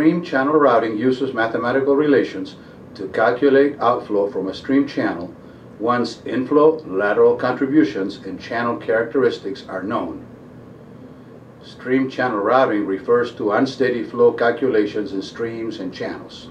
Stream channel routing uses mathematical relations to calculate outflow from a stream channel once inflow, lateral contributions, and channel characteristics are known. Stream channel routing refers to unsteady flow calculations in streams and channels.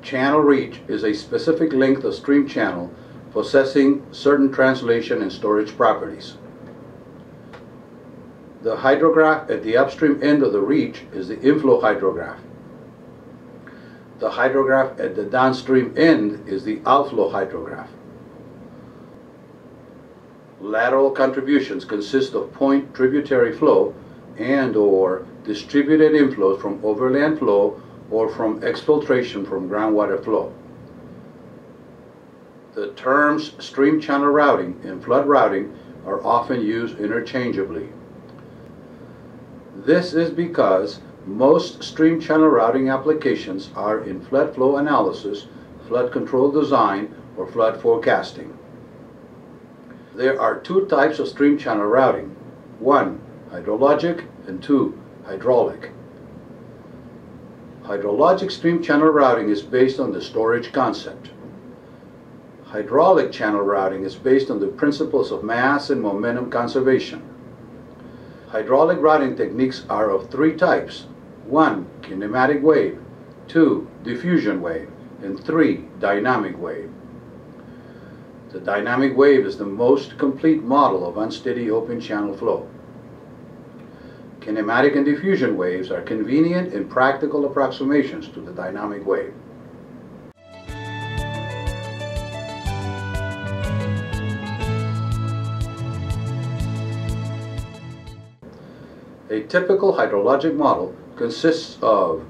Channel reach is a specific length of stream channel possessing certain translation and storage properties. The hydrograph at the upstream end of the reach is the inflow hydrograph. The hydrograph at the downstream end is the outflow hydrograph. Lateral contributions consist of point tributary flow and or distributed inflows from overland flow or from exfiltration from groundwater flow. The terms stream channel routing and flood routing are often used interchangeably. This is because most stream channel routing applications are in flood flow analysis, flood control design, or flood forecasting. There are two types of stream channel routing. One, hydrologic, and two, hydraulic. Hydrologic stream channel routing is based on the storage concept. Hydraulic channel routing is based on the principles of mass and momentum conservation. Hydraulic routing techniques are of three types. One, kinematic wave. Two, diffusion wave. And three, dynamic wave. The dynamic wave is the most complete model of unsteady open channel flow. Kinematic and diffusion waves are convenient and practical approximations to the dynamic wave. A typical hydrologic model consists of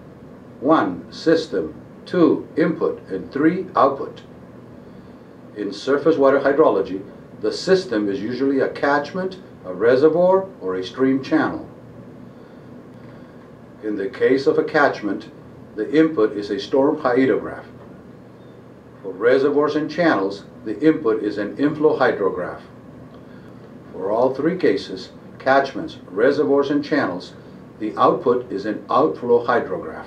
1. System 2. Input and 3. Output. In surface water hydrology, the system is usually a catchment, a reservoir, or a stream channel. In the case of a catchment, the input is a storm hydrograph. For reservoirs and channels, the input is an inflow hydrograph. For all three cases, catchments, reservoirs, and channels, the output is an outflow hydrograph.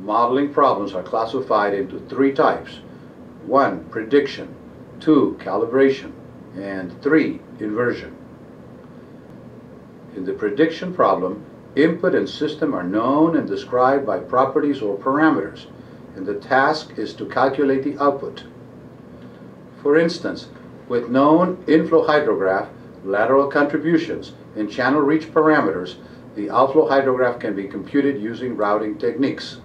Modeling problems are classified into three types. One, prediction. Two, calibration. And three, inversion. In the prediction problem, input and system are known and described by properties or parameters, and the task is to calculate the output. For instance, with known inflow hydrograph, lateral contributions, and channel reach parameters, the outflow hydrograph can be computed using routing techniques.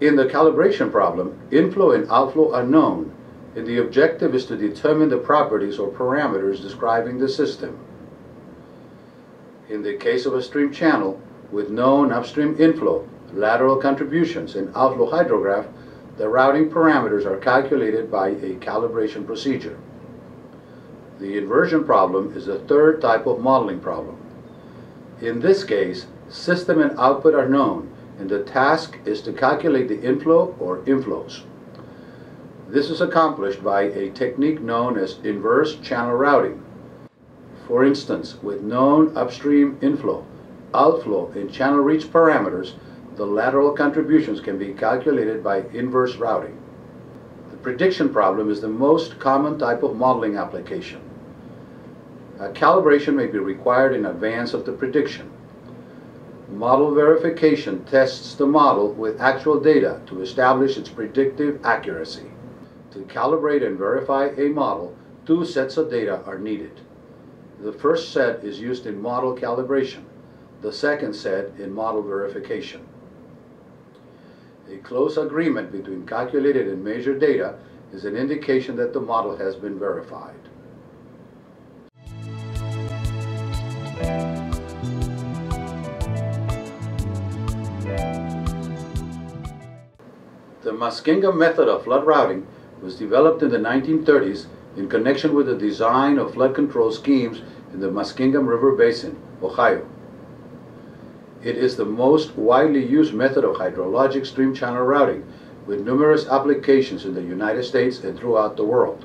In the calibration problem, inflow and outflow are known, and the objective is to determine the properties or parameters describing the system. In the case of a stream channel, with known upstream inflow, lateral contributions, and outflow hydrograph, the routing parameters are calculated by a calibration procedure. The inversion problem is the third type of modeling problem. In this case, system and output are known, and the task is to calculate the inflow or inflows. This is accomplished by a technique known as inverse channel routing. For instance, with known upstream inflow, outflow, and channel reach parameters, the lateral contributions can be calculated by inverse routing. The prediction problem is the most common type of modeling application. A calibration may be required in advance of the prediction. Model verification tests the model with actual data to establish its predictive accuracy. To calibrate and verify a model, two sets of data are needed. The first set is used in model calibration, the second set in model verification. A close agreement between calculated and measured data is an indication that the model has been verified. The Muskingum method of flood routing was developed in the 1930s in connection with the design of flood control schemes in the Muskingum River Basin, Ohio. It is the most widely used method of hydrologic stream channel routing with numerous applications in the United States and throughout the world.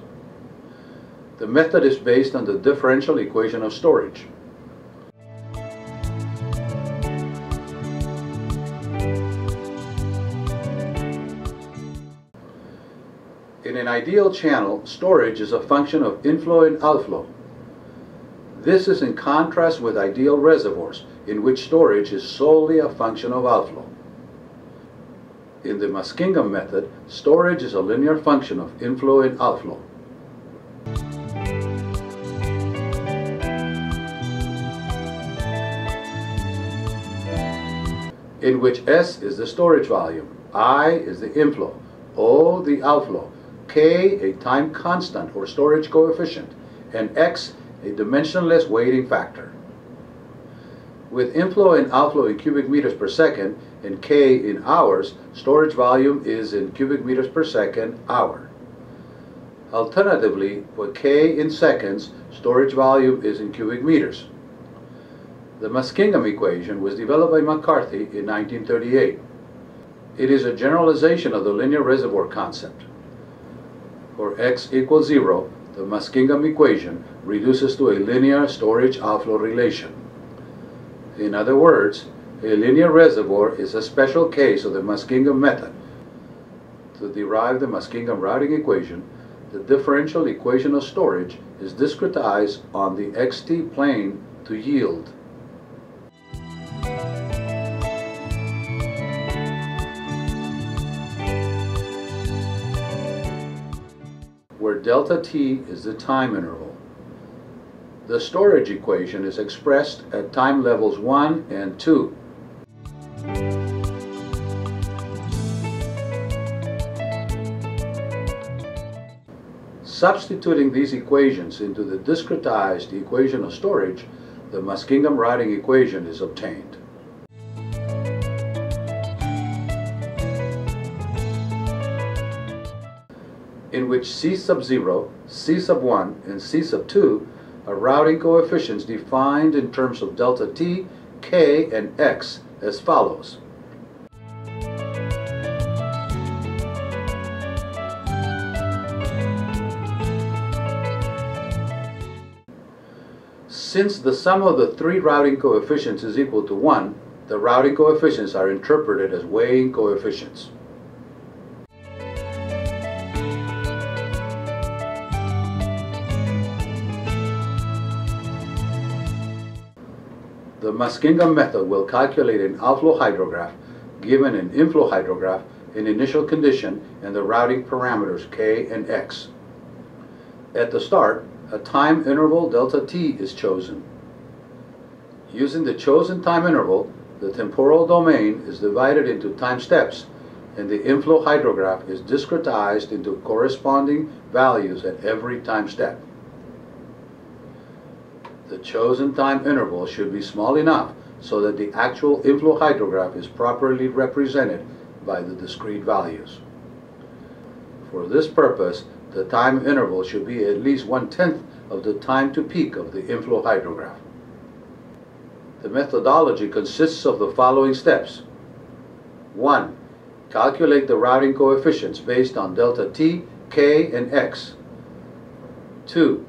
The method is based on the differential equation of storage. Ideal channel, storage is a function of inflow and outflow. This is in contrast with ideal reservoirs, in which storage is solely a function of outflow. In the Muskingum method, storage is a linear function of inflow and outflow. in which S is the storage volume, I is the inflow, O the outflow, K a time constant or storage coefficient, and X a dimensionless weighting factor. With inflow and outflow in cubic meters per second and K in hours, storage volume is in cubic meters per second hour. Alternatively, for K in seconds, storage volume is in cubic meters. The Muskingum equation was developed by McCarthy in 1938. It is a generalization of the linear reservoir concept. For x equals 0, the Muskingum equation reduces to a linear storage outflow relation. In other words, a linear reservoir is a special case of the Muskingum method. To derive the Muskingum routing equation, the differential equation of storage is discretized on the xt plane to yield delta t is the time interval. The storage equation is expressed at time levels 1 and 2. Substituting these equations into the discretized equation of storage, the Muskingum routing equation is obtained. In which C sub 0, C sub 1, and C sub 2 are routing coefficients defined in terms of delta t, k, and x as follows. Since the sum of the three routing coefficients is equal to 1, the routing coefficients are interpreted as weighing coefficients. Muskingum method will calculate an outflow hydrograph given an inflow hydrograph, an initial condition, and the routing parameters k and x. At the start, a time interval delta t is chosen. Using the chosen time interval, the temporal domain is divided into time steps and the inflow hydrograph is discretized into corresponding values at every time step. The chosen time interval should be small enough so that the actual inflow hydrograph is properly represented by the discrete values. For this purpose, the time interval should be at least one-tenth of the time to peak of the inflow hydrograph. The methodology consists of the following steps. 1. Calculate the routing coefficients based on delta t, k, and x. 2.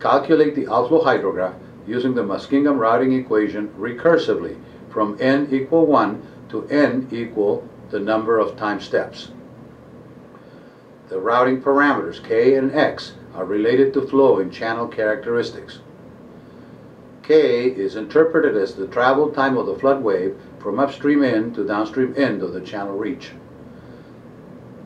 Calculate the outflow hydrograph using the Muskingum routing equation recursively from n equal 1 to n equal the number of time steps. The routing parameters k and x are related to flow in channel characteristics. K is interpreted as the travel time of the flood wave from upstream end to downstream end of the channel reach.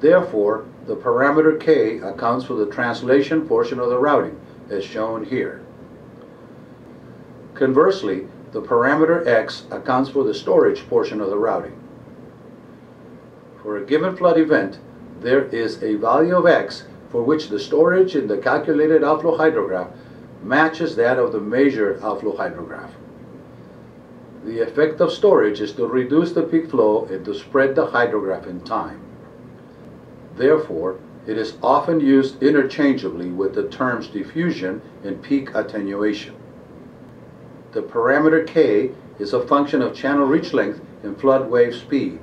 Therefore, the parameter K accounts for the translation portion of the routing, as shown here. Conversely, the parameter x accounts for the storage portion of the routing. For a given flood event, there is a value of x for which the storage in the calculated outflow hydrograph matches that of the measured outflow hydrograph. The effect of storage is to reduce the peak flow and to spread the hydrograph in time. Therefore, it is often used interchangeably with the terms diffusion and peak attenuation. The parameter K is a function of channel reach length and flood wave speed.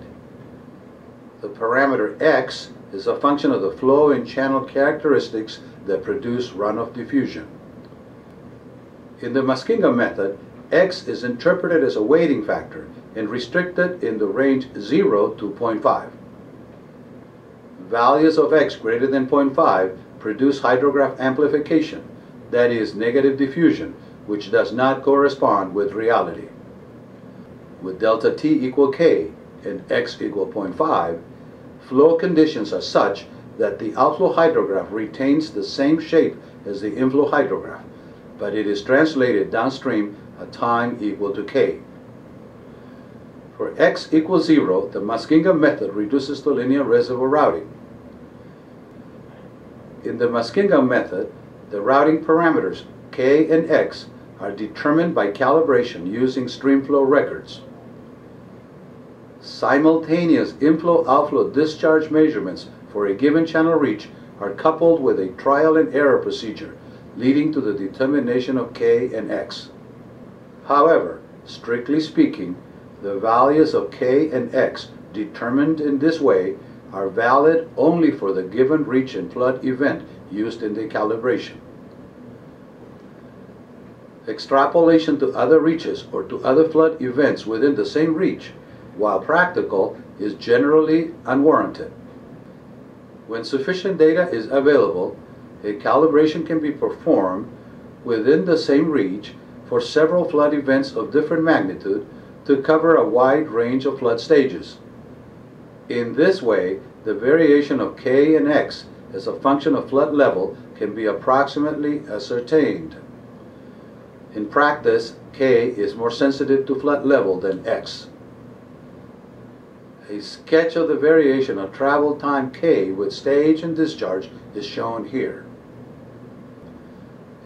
The parameter X is a function of the flow and channel characteristics that produce runoff diffusion. In the Muskingum method, X is interpreted as a weighting factor and restricted in the range 0 to 0.5. values of x greater than 0.5 produce hydrograph amplification, that is, negative diffusion, which does not correspond with reality. With delta t equal k and x equal 0.5, flow conditions are such that the outflow hydrograph retains the same shape as the inflow hydrograph, but it is translated downstream at time equal to k. For x equals 0, the Muskingum method reduces to linear reservoir routing. In the Muskingum method, the routing parameters k and x are determined by calibration using streamflow records. Simultaneous inflow-outflow discharge measurements for a given channel reach are coupled with a trial and error procedure leading to the determination of k and x. However, strictly speaking, the values of k and x determined in this way are valid only for the given reach and flood event used in the calibration. Extrapolation to other reaches or to other flood events within the same reach, while practical, is generally unwarranted. When sufficient data is available, a calibration can be performed within the same reach for several flood events of different magnitude to cover a wide range of flood stages. In this way, the variation of K and X as a function of flood level can be approximately ascertained. In practice, K is more sensitive to flood level than X. A sketch of the variation of travel time K with stage and discharge is shown here.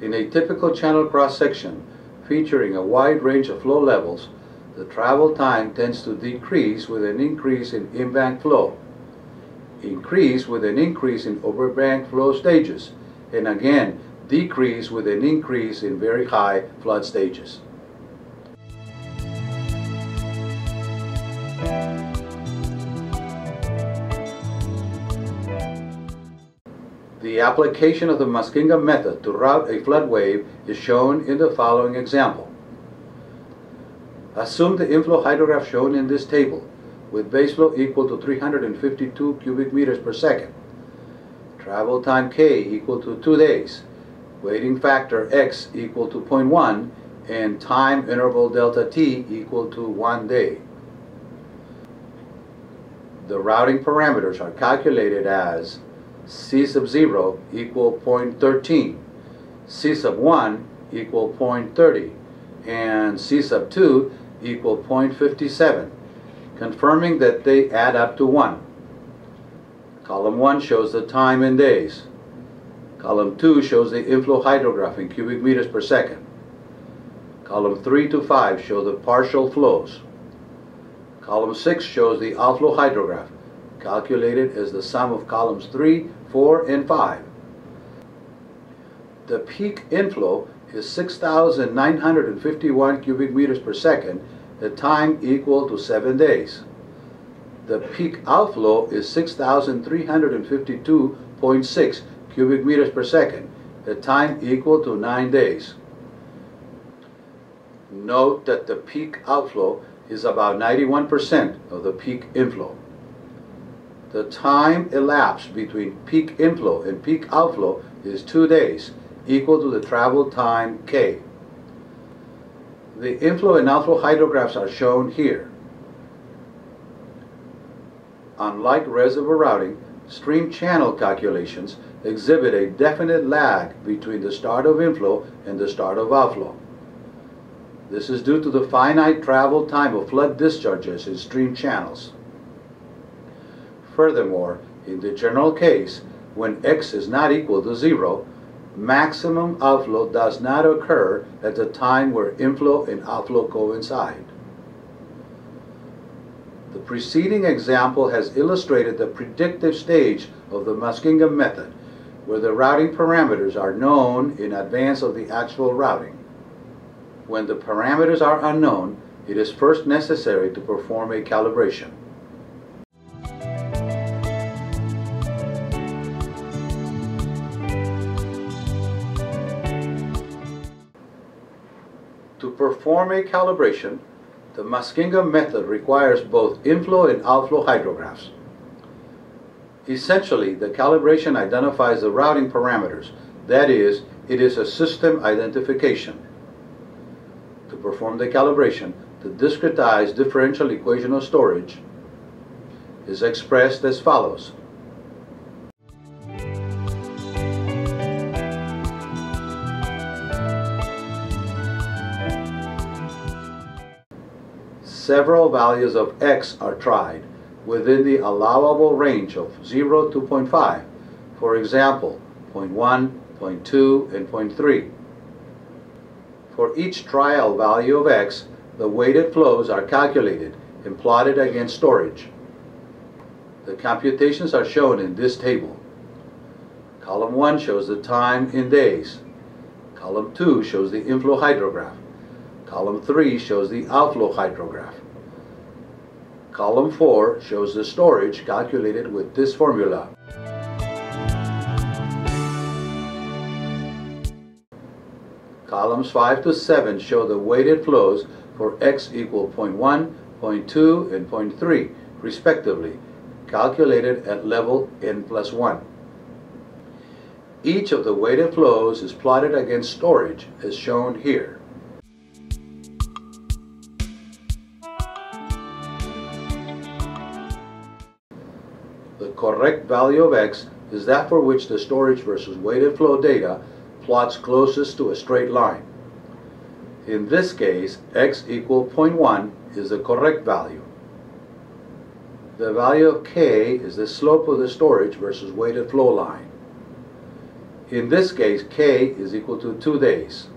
In a typical channel cross-section featuring a wide range of flow levels, the travel time tends to decrease with an increase in in-bank flow, increase with an increase in overbank flow stages, and again, decrease with an increase in very high flood stages. The application of the Muskingum method to route a flood wave is shown in the following example. Assume the inflow hydrograph shown in this table with base flow equal to 352 cubic meters per second. Travel time K equal to 2 days. Weighting factor X equal to 0.1 and time interval delta T equal to 1 day. The routing parameters are calculated as C sub 0 equal 0.13, C sub 1 equal 0.30, and C sub 2 equal 0.57, confirming that they add up to 1. Column 1 shows the time in days. Column 2 shows the inflow hydrograph in cubic meters per second. Column 3 to 5 show the partial flows. Column 6 shows the outflow hydrograph, calculated as the sum of columns 3, 4, and 5. The peak inflow is 6,951 cubic meters per second, the time equal to 7 days. The peak outflow is 6,352.6 cubic meters per second, the time equal to 9 days. Note that the peak outflow is about 91% of the peak inflow. The time elapsed between peak inflow and peak outflow is 2 days, equal to the travel time K. The inflow and outflow hydrographs are shown here. Unlike reservoir routing, stream channel calculations exhibit a definite lag between the start of inflow and the start of outflow. This is due to the finite travel time of flood discharges in stream channels. Furthermore, in the general case, when x is not equal to zero, maximum outflow does not occur at the time where inflow and outflow coincide. The preceding example has illustrated the predictive stage of the Muskingum method, where the routing parameters are known in advance of the actual routing. When the parameters are unknown, it is first necessary to perform a calibration. Perform a calibration, the Muskingum method requires both inflow and outflow hydrographs. Essentially, the calibration identifies the routing parameters. That is, it is a system identification. To perform the calibration, the discretized differential equation of storage is expressed as follows. Several values of x are tried within the allowable range of 0 to 0.5, for example, 0.1, 0.2, and 0.3. For each trial value of x, the weighted flows are calculated and plotted against storage. The computations are shown in this table. Column 1 shows the time in days. Column 2 shows the inflow hydrograph. Column 3 shows the outflow hydrograph. Column 4 shows the storage calculated with this formula. Columns 5 to 7 show the weighted flows for x equal 0.1, 0.2, and 0.3, respectively, calculated at level n plus 1. Each of the weighted flows is plotted against storage, as shown here. Correct value of x is that for which the storage versus weighted flow data plots closest to a straight line. In this case, x equal 0.1 is the correct value. The value of k is the slope of the storage versus weighted flow line. In this case, k is equal to 2 days.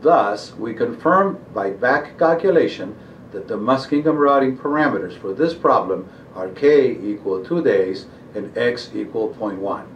Thus, we confirm by back calculation that the Muskingum routing parameters for this problem are k equal 2 days and x equal 0.1.